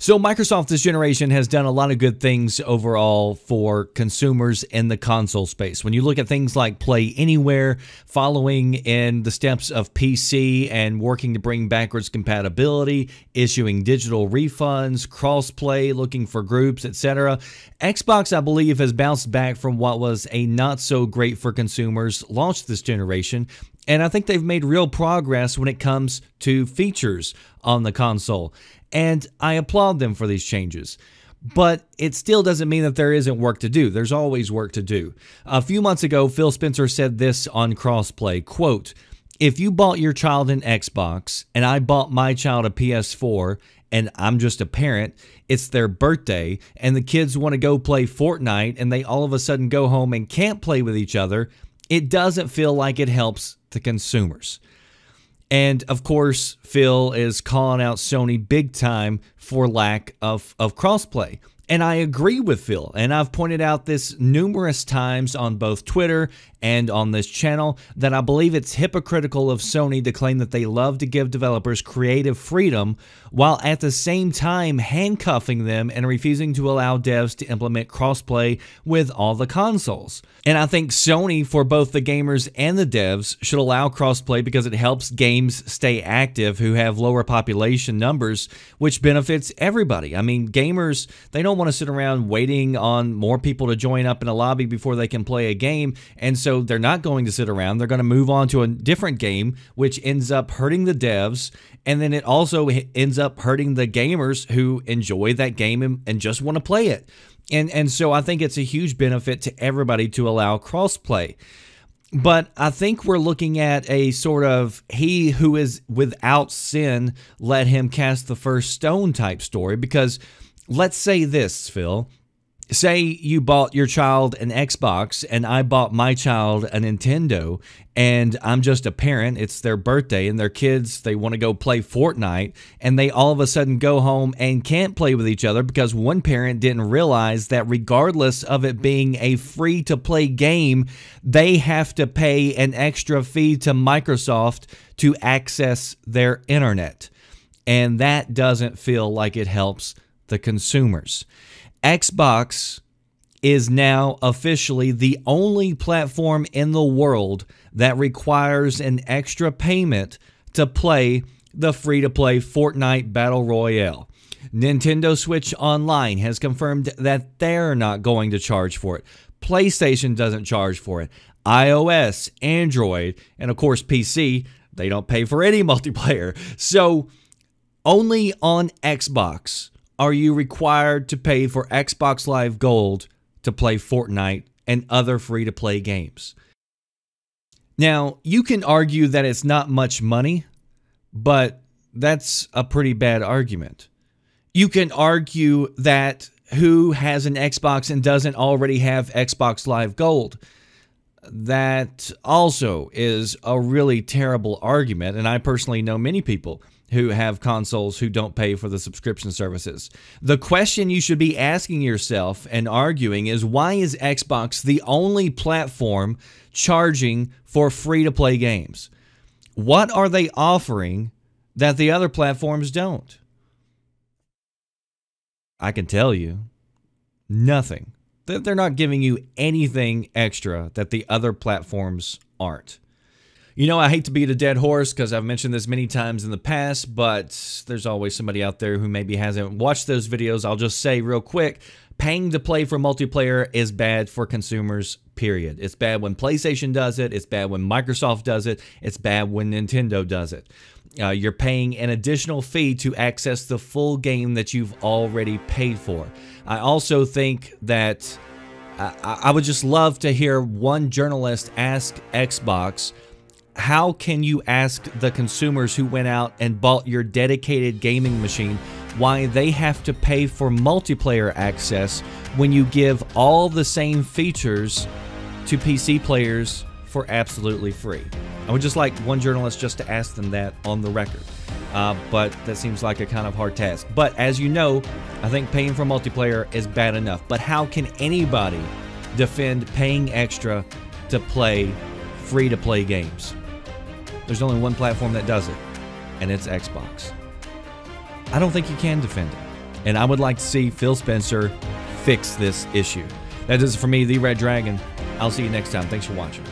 So, Microsoft this generation has done a lot of good things overall for consumers in the console space. When you look at things like Play Anywhere, following in the steps of PC and working to bring backwards compatibility, issuing digital refunds, crossplay, looking for groups, etc., Xbox, I believe, has bounced back from what was a not so great for consumers launch this generation and I think they've made real progress when it comes to features on the console. And I applaud them for these changes. But it still doesn't mean that there isn't work to do. There's always work to do. A few months ago, Phil Spencer said this on Crossplay, quote, if you bought your child an Xbox and I bought my child a PS4 and I'm just a parent, it's their birthday and the kids want to go play Fortnite and they all of a sudden go home and can't play with each other, it doesn't feel like it helps the consumers. And of course, Phil is calling out Sony big time for lack of, of crossplay. And I agree with Phil, and I've pointed out this numerous times on both Twitter and on this channel that I believe it's hypocritical of Sony to claim that they love to give developers creative freedom while at the same time handcuffing them and refusing to allow devs to implement crossplay with all the consoles. And I think Sony, for both the gamers and the devs, should allow crossplay because it helps games stay active who have lower population numbers, which benefits everybody. I mean, gamers, they don't want to sit around waiting on more people to join up in a lobby before they can play a game. And so they're not going to sit around. They're going to move on to a different game, which ends up hurting the devs. And then it also ends up hurting the gamers who enjoy that game and, and just want to play it. And, and so I think it's a huge benefit to everybody to allow crossplay. But I think we're looking at a sort of he who is without sin, let him cast the first stone type story. Because let's say this, Phil say you bought your child an Xbox and I bought my child a Nintendo and I'm just a parent, it's their birthday and their kids, they want to go play Fortnite and they all of a sudden go home and can't play with each other because one parent didn't realize that regardless of it being a free to play game, they have to pay an extra fee to Microsoft to access their internet. And that doesn't feel like it helps the consumers. Xbox is now officially the only platform in the world that requires an extra payment to play the free to play Fortnite Battle Royale. Nintendo Switch Online has confirmed that they're not going to charge for it. PlayStation doesn't charge for it. iOS, Android, and of course PC, they don't pay for any multiplayer. So only on Xbox are you required to pay for Xbox Live Gold to play Fortnite and other free to play games? Now, you can argue that it's not much money, but that's a pretty bad argument. You can argue that who has an Xbox and doesn't already have Xbox Live Gold? That also is a really terrible argument, and I personally know many people who have consoles who don't pay for the subscription services. The question you should be asking yourself and arguing is why is Xbox the only platform charging for free to play games? What are they offering that the other platforms don't? I can tell you nothing. They're not giving you anything extra that the other platforms aren't. You know, I hate to beat a dead horse because I've mentioned this many times in the past, but there's always somebody out there who maybe hasn't watched those videos. I'll just say real quick paying to play for multiplayer is bad for consumers, period. It's bad when PlayStation does it, it's bad when Microsoft does it, it's bad when Nintendo does it. Uh, you're paying an additional fee to access the full game that you've already paid for. I also think that uh, I would just love to hear one journalist ask Xbox how can you ask the consumers who went out and bought your dedicated gaming machine why they have to pay for multiplayer access when you give all the same features to PC players for absolutely free? I would just like one journalist just to ask them that on the record. Uh, but that seems like a kind of hard task. But as you know, I think paying for multiplayer is bad enough. But how can anybody defend paying extra to play free to play games? There's only one platform that does it, and it's Xbox. I don't think you can defend it. And I would like to see Phil Spencer fix this issue. That is it for me, The Red Dragon. I'll see you next time. Thanks for watching.